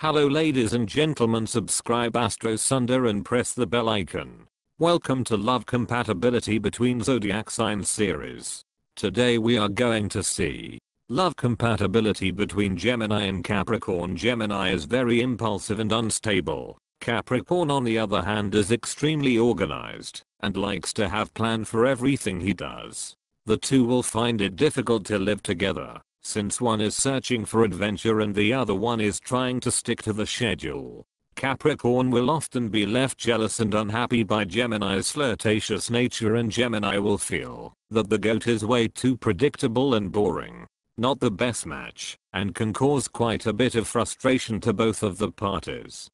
Hello ladies and gentlemen subscribe Astro Sundar and press the bell icon. Welcome to Love Compatibility Between Zodiac Signs series. Today we are going to see love compatibility between Gemini and Capricorn. Gemini is very impulsive and unstable. Capricorn on the other hand is extremely organized and likes to have plan for everything he does. The two will find it difficult to live together since one is searching for adventure and the other one is trying to stick to the schedule. Capricorn will often be left jealous and unhappy by Gemini's flirtatious nature and Gemini will feel that the goat is way too predictable and boring. Not the best match, and can cause quite a bit of frustration to both of the parties.